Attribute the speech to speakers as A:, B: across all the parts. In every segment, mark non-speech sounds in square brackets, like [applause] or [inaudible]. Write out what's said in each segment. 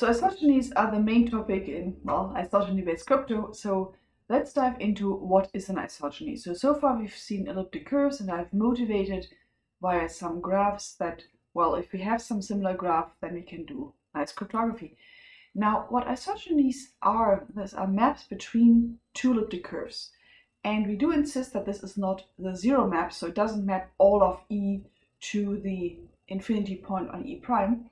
A: So isogenies are the main topic in, well, isogeny-based crypto. So let's dive into what is an isogeny. So, so far we've seen elliptic curves and I've motivated via some graphs that, well, if we have some similar graph, then we can do nice cryptography. Now, what isogenies are, these are maps between two elliptic curves. And we do insist that this is not the zero map, so it doesn't map all of E to the infinity point on E prime.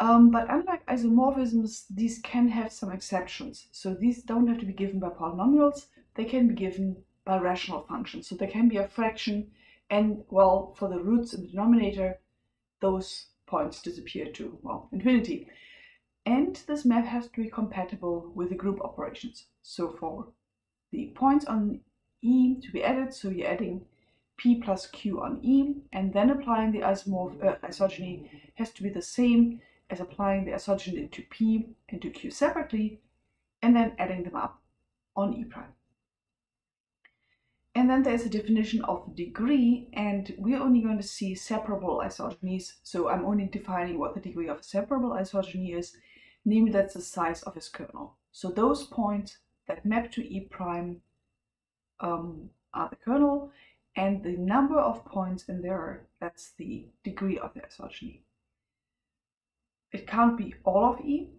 A: Um, but unlike isomorphisms, these can have some exceptions. So these don't have to be given by polynomials, they can be given by rational functions. So there can be a fraction and, well, for the roots in the denominator, those points disappear to, well, infinity. And this map has to be compatible with the group operations. So for the points on E to be added, so you're adding P plus Q on E, and then applying the isomorph uh, isogeny has to be the same as applying the isogeny to P and to Q separately, and then adding them up on E prime. And then there's a definition of degree, and we're only going to see separable isogenies. So I'm only defining what the degree of a separable isogeny is, namely that's the size of its kernel. So those points that map to E prime um, are the kernel, and the number of points in there, that's the degree of the isogeny. It can't be all of E,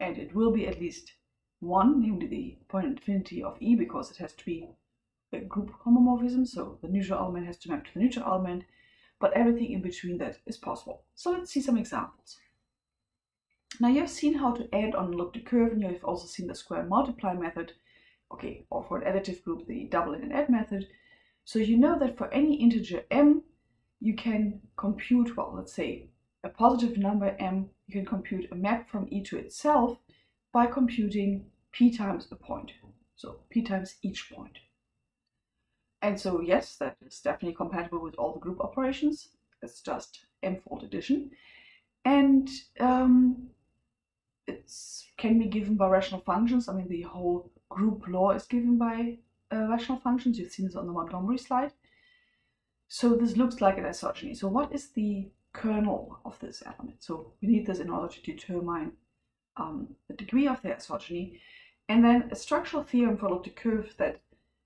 A: and it will be at least one, namely the point infinity of E, because it has to be a group homomorphism, so the neutral element has to map to the neutral element, but everything in between that is possible. So let's see some examples. Now you've seen how to add on elliptic curve, and you've also seen the square multiply method, okay, or for an additive group, the double and add method. So you know that for any integer m, you can compute, well, let's say a positive number m, you can compute a map from E to itself by computing p times a point. So p times each point. And so yes, that is definitely compatible with all the group operations. It's just m-fold addition. And um, it can be given by rational functions. I mean, the whole group law is given by uh, rational functions. You've seen this on the Montgomery slide. So this looks like an isogeny. So what is the kernel of this element. So we need this in order to determine um, the degree of the isogeny. And then a structural theorem for elliptic curve that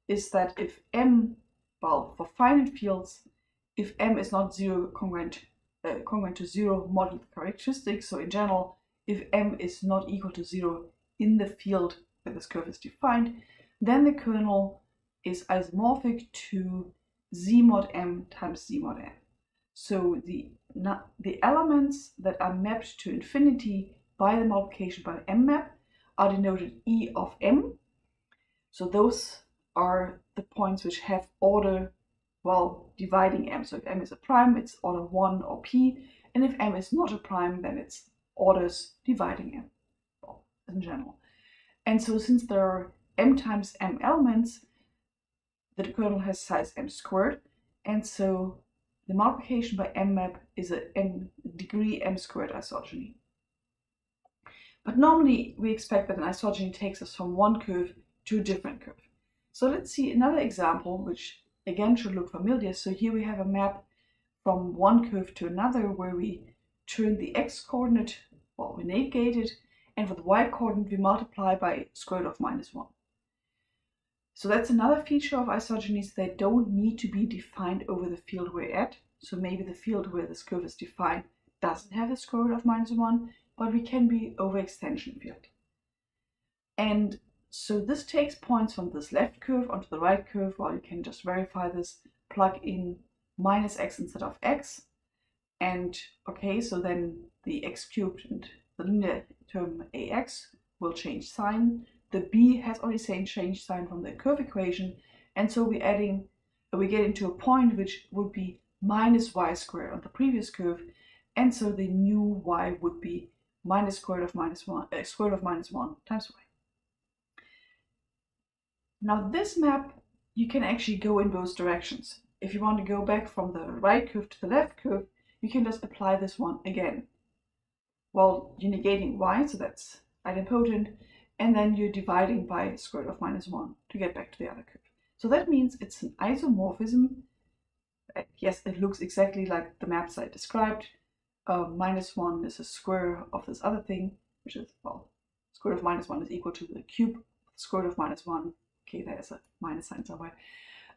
A: is that if m, well, for finite fields, if m is not zero congruent, uh, congruent to zero model characteristics, so in general, if m is not equal to zero in the field where this curve is defined, then the kernel is isomorphic to z mod m times z mod m. So the the elements that are mapped to infinity by the multiplication by m map are denoted E of m. So those are the points which have order while dividing m. So if m is a prime, it's order 1 or p, and if m is not a prime, then it's orders dividing m in general. And so since there are m times m elements, the kernel has size m squared, and so the multiplication by m map is a m degree m squared isogeny. But normally we expect that an isogeny takes us from one curve to a different curve. So let's see another example, which again should look familiar. So here we have a map from one curve to another where we turn the x coordinate, well, we negate it, and for the y coordinate we multiply by square root of minus 1. So that's another feature of isogenies. They don't need to be defined over the field we're at. So maybe the field where this curve is defined doesn't have a square root of minus 1, but we can be over extension field. And so this takes points from this left curve onto the right curve, while you can just verify this, plug in minus x instead of x. And okay, so then the x cubed and the linear term ax will change sign the b has already same change sign from the curve equation, and so we're adding, we get into a point which would be minus y squared on the previous curve, and so the new y would be minus square root of minus one, uh, square root of minus one times y. Now this map, you can actually go in both directions. If you want to go back from the right curve to the left curve, you can just apply this one again. Well, you're negating y, so that's idempotent, and then you're dividing by square root of minus 1 to get back to the other curve. So that means it's an isomorphism. Yes, it looks exactly like the maps I described, uh, minus 1 is a square of this other thing, which is, well, square root of minus 1 is equal to the cube square root of minus 1. Okay, there's a minus sign somewhere.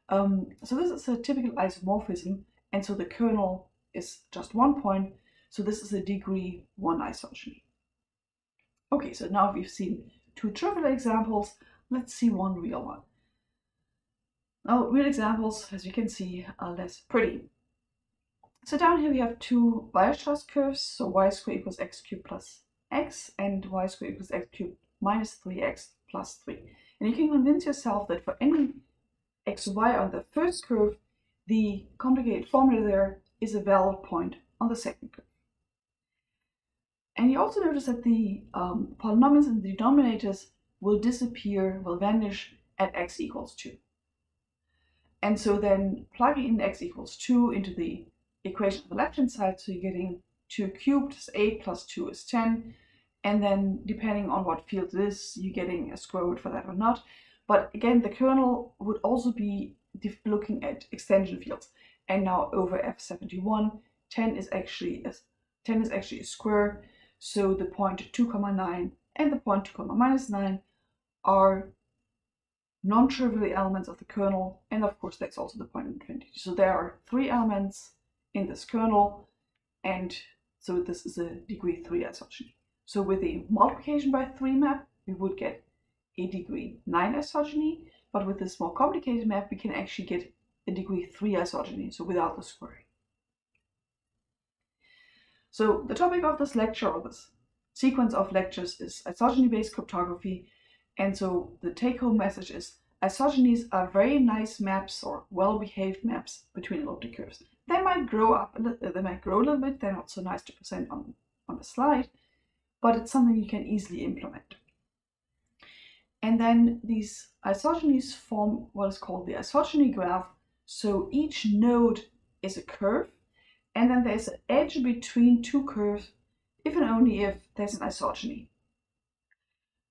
A: Um, so this is a typical isomorphism, and so the kernel is just one point, so this is a degree 1 isogeny. Okay, so now we've seen two trivial examples, let's see one real one. Now, real examples, as you can see, are less pretty. So down here we have two Weierstrass curves, so y squared equals x cubed plus x and y squared equals x cubed minus 3x plus 3. And you can convince yourself that for any xy on the first curve, the complicated formula there is a valid point on the second curve. And you also notice that the um, polynomials in the denominators will disappear, will vanish at x equals 2. And so then plugging in x equals 2 into the equation on the left-hand side, so you're getting 2 cubed is 8 plus 2 is 10. And then depending on what field it is, you're getting a square root for that or not. But again, the kernel would also be looking at extension fields. And now over F71, 10 is actually a, 10 is actually a square. So the point 2 comma 9 and the point 2 comma minus 9 are non-trivial elements of the kernel. And of course, that's also the point infinity. So there are three elements in this kernel. And so this is a degree 3 isogeny. So with the multiplication by 3 map, we would get a degree 9 isogeny, but with this more complicated map, we can actually get a degree 3 isogeny, so without the squaring. So the topic of this lecture, or this sequence of lectures, is isogeny-based cryptography, and so the take-home message is isogenies are very nice maps or well-behaved maps between elliptic curves. They might grow up, a they might grow a little bit, they're not so nice to present on, on the slide, but it's something you can easily implement. And then these isogenies form what is called the isogeny graph. So each node is a curve, and then there's an edge between two curves if and only if there's an isogeny.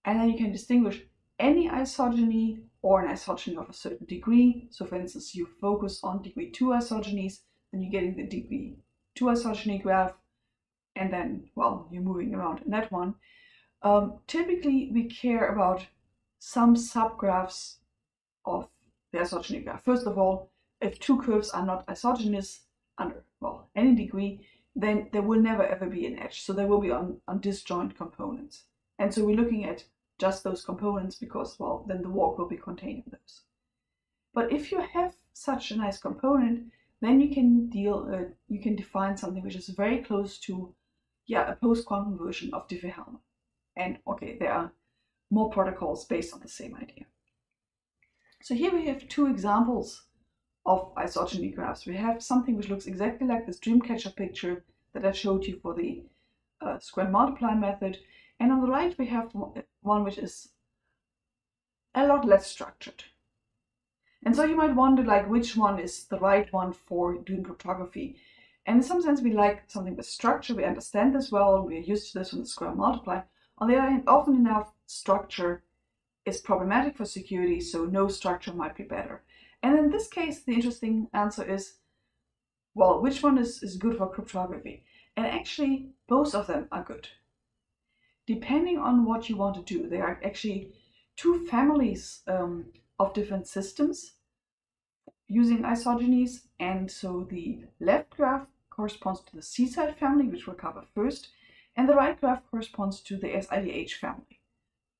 A: And then you can distinguish any isogeny or an isogeny of a certain degree. So for instance, you focus on degree 2 isogenies, then you're getting the degree 2 isogeny graph and then, well, you're moving around in that one. Um, typically, we care about some subgraphs of the isogeny graph. First of all, if two curves are not isogenous under, well, any degree, then there will never ever be an edge. So they will be on, on disjoint components. And so we're looking at just those components because, well, then the walk will be contained in those. But if you have such a nice component, then you can deal, uh, you can define something which is very close to yeah, a post-quantum version of Diffie-Hellman. And okay, there are more protocols based on the same idea. So here we have two examples of isogeny graphs. We have something which looks exactly like this Dreamcatcher picture that I showed you for the uh, square multiply method. And on the right, we have one which is a lot less structured. And so you might wonder like which one is the right one for doing cryptography. And in some sense, we like something with structure. We understand this well. We're used to this from the square multiply. On the other hand, often enough, structure is problematic for security, so no structure might be better. And in this case, the interesting answer is, well, which one is, is good for cryptography? And actually, both of them are good. Depending on what you want to do, there are actually two families um, of different systems using isogenies. And so the left graph corresponds to the CSIDH family, which we'll cover first, and the right graph corresponds to the SIDH family,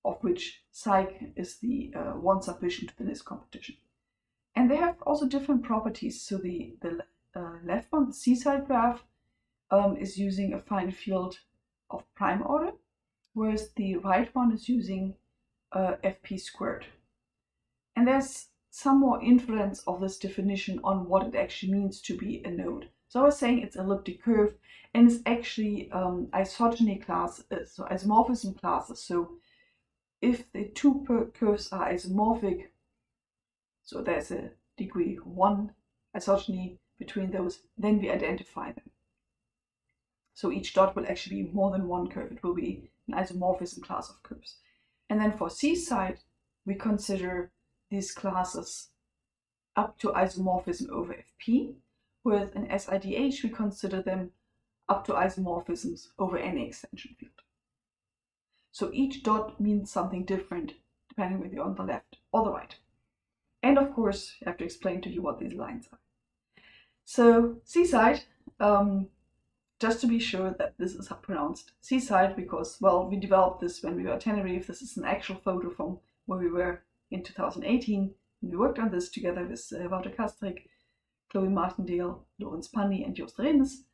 A: of which SIKE is the uh, one submission to the NIST competition. And they have also different properties. So the, the uh, left one, the CSIDH graph, um, is using a fine field of prime order, whereas the right one is using uh, FP squared. And there's some more influence of this definition on what it actually means to be a node. So I was saying it's elliptic curve and it's actually um, isogeny class, uh, so isomorphism classes. So if the two curves are isomorphic, so there's a degree one isogeny between those, then we identify them. So each dot will actually be more than one curve. It will be an isomorphism class of curves. And then for CSIDH, we consider these classes up to isomorphism over Fp. With an SIDH, we consider them up to isomorphisms over any extension field. So each dot means something different depending whether you're on the left or the right. And of course, I have to explain to you what these lines are. So CSIDH, um, just to be sure that this is pronounced seaside because, well, we developed this when we were at Tenerife. This is an actual photo from where we were in 2018. And We worked on this together with uh, Wouter Castryck, Chloe Martindale, Lorenz Panny, and Joost Renes.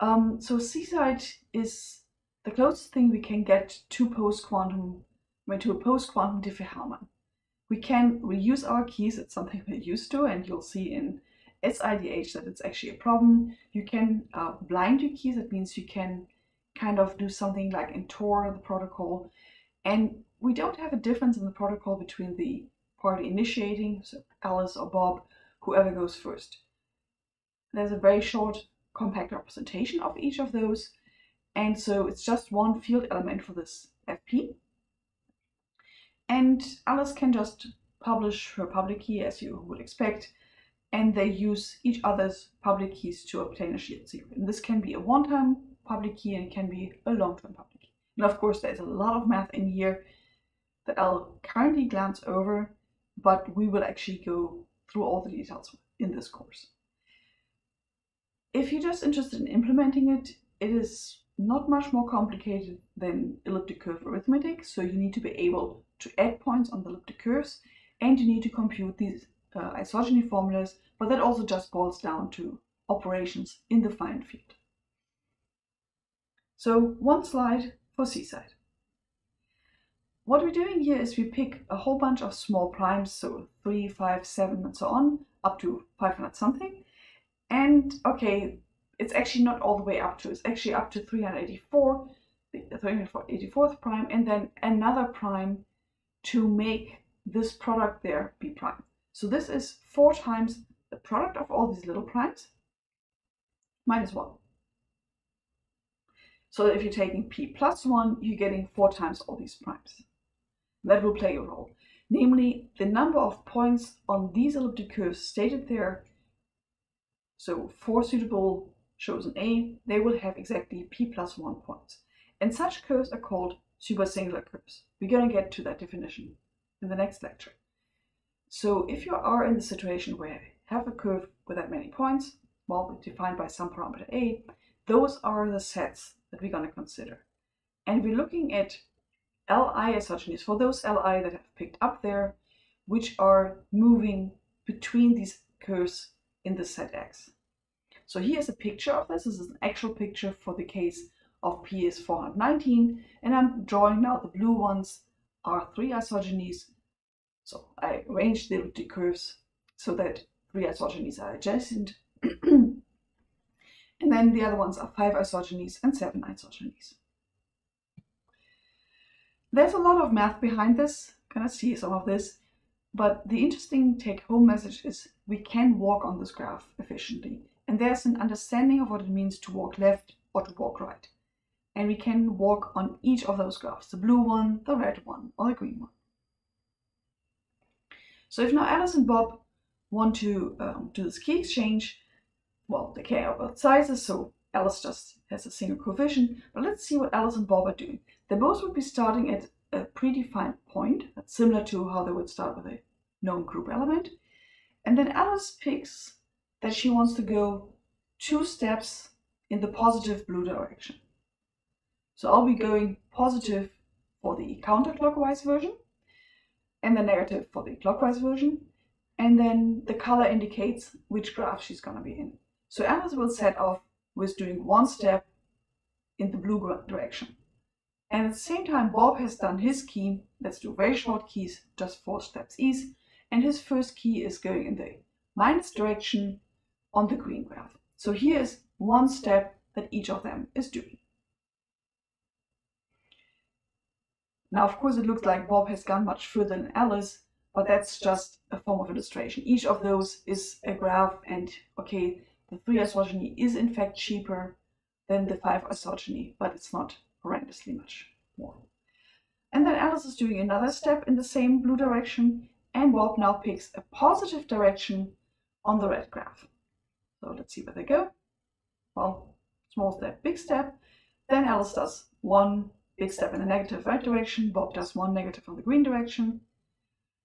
A: Um, so CSIDH is the closest thing we can get to post-quantum, to a post-quantum Diffie-Hellman. We can reuse our keys, it's something we're used to, and you'll see in SIDH that it's actually a problem. You can uh, blind your keys, that means you can kind of do something like in Tor, the protocol, and we don't have a difference in the protocol between the party initiating, so Alice or Bob, whoever goes first. There's a very short compact representation of each of those, and so it's just one field element for this FP. And Alice can just publish her public key as you would expect, and they use each other's public keys to obtain a shared secret. And this can be a one-time public key and can be a long-term public key. And of course, there's a lot of math in here that I'll currently glance over, but we will actually go through all the details in this course. If you're just interested in implementing it, it is not much more complicated than elliptic curve arithmetic. So you need to be able to add points on the elliptic curves and you need to compute these uh, isogeny formulas, but that also just boils down to operations in the finite field. So one slide for CSIDH. What we're doing here is we pick a whole bunch of small primes, so 3, 5, 7 and so on, up to 500 something. And okay, it's actually not all the way up to, it's actually up to 384, the 384th prime, and then another prime to make this product there be prime. So this is 4 times the product of all these little primes minus 1. So if you're taking p plus 1, you're getting 4 times all these primes. That will play a role. Namely, the number of points on these elliptic curves stated there. So for suitable chosen A, they will have exactly p plus 1 points. And such curves are called supersingular curves. We're going to get to that definition in the next lecture. So if you are in the situation where you have a curve with that many points, well, defined by some parameter a, those are the sets that we're going to consider. And we're looking at Li isogenies for those Li that have picked up there, which are moving between these curves in the set X. So here's a picture of this. This is an actual picture for the case of PS 419, and I'm drawing now the blue ones are three isogenies so I arranged the, the curves so that three isogenies are adjacent. [clears throat] and then the other ones are five isogenies and seven isogenies. There's a lot of math behind this, gonna see some of this, but the interesting take-home message is we can walk on this graph efficiently, and there's an understanding of what it means to walk left or to walk right. And we can walk on each of those graphs, the blue one, the red one, or the green one. So if now Alice and Bob want to um, do this key exchange, well, they care about sizes, so Alice just has a single coefficient. But let's see what Alice and Bob are doing. They both would be starting at a predefined point. That's similar to how they would start with a known group element. And then Alice picks that she wants to go two steps in the positive blue direction. So I'll be going positive for the counterclockwise version and the negative for the clockwise version. And then the color indicates which graph she's going to be in. So Alice will set off with doing one step in the blue direction. And at the same time, Bob has done his key. Let's do very short keys, just four steps east. And his first key is going in the minus direction on the green graph. So here is one step that each of them is doing. Now, of course, it looks like Bob has gone much further than Alice, but that's just a form of illustration. Each of those is a graph, and okay, the 3 isogeny is in fact cheaper than the 5 isogeny, but it's not horrendously much more. And then Alice is doing another step in the same blue direction, and Bob now picks a positive direction on the red graph. So let's see where they go. Well, small step, big step. Then Alice does one big step in the negative red direction, Bob does one negative on the green direction.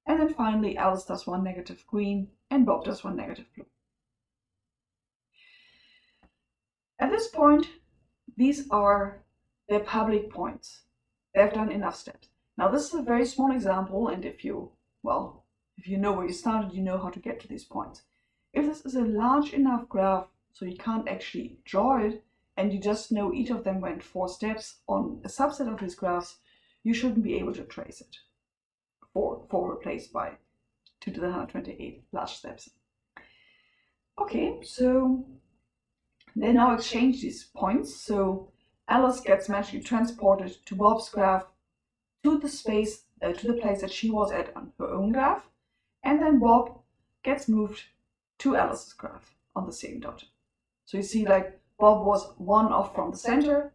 A: And then finally Alice does one negative green and Bob does one negative blue. At this point, these are their public points. They've done enough steps. Now this is a very small example and if you, well, if you know where you started, you know how to get to these points. If this is a large enough graph so you can't actually draw it and you just know each of them went four steps on a subset of these graphs, you shouldn't be able to trace it. Four, four replaced by 2 to the 128 large steps. Okay, so they now exchange these points. So Alice gets magically transported to Bob's graph to the space, uh, to the place that she was at on her own graph. And then Bob gets moved to Alice's graph on the same dot. So you see like Bob was one off from the center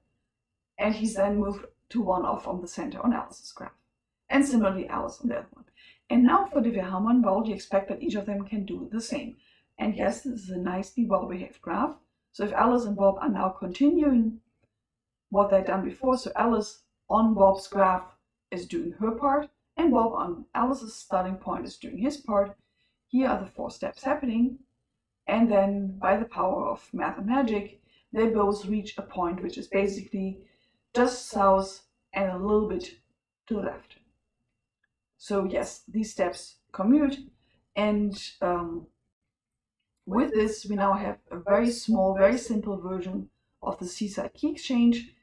A: and he's then moved to one off from the center on Alice's graph. And similarly Alice on the other one. And now for the Hammond well, you expect that each of them can do the same. And yes, this is a nicely well-behaved graph. So if Alice and Bob are now continuing what they've done before, so Alice on Bob's graph is doing her part, and Bob on Alice's starting point is doing his part, here are the four steps happening. And then by the power of math and magic, they both reach a point which is basically just south and a little bit to the left. So yes, these steps commute and um, with this we now have a very small, very simple version of the CSIDH key exchange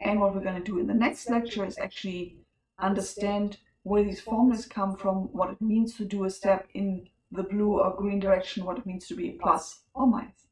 A: and what we're going to do in the next lecture is actually understand where these formulas come from, what it means to do a step in the blue or green direction, what it means to be plus or minus.